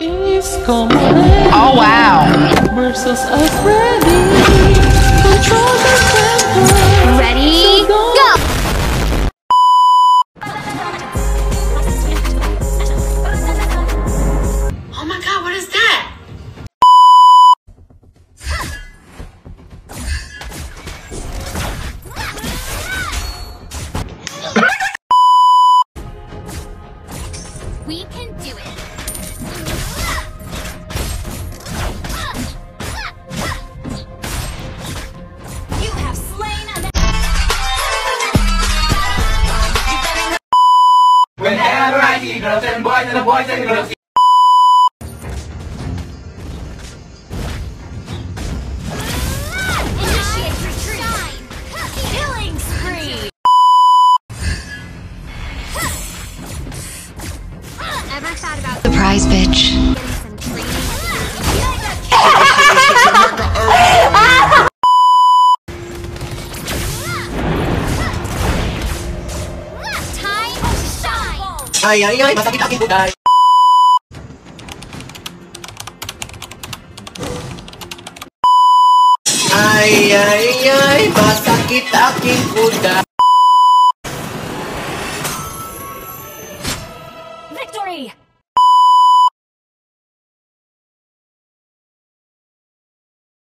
Is complete Oh wow. versus us ready. Control the tempo. Ready, Go. go! Oh my god, what is that? We can do it. Girls and boys and the boys and girls Surprise, bitch. Ay, ay, ay, masakit aking buday Ay, ay, ay, masakit aking buday Victory!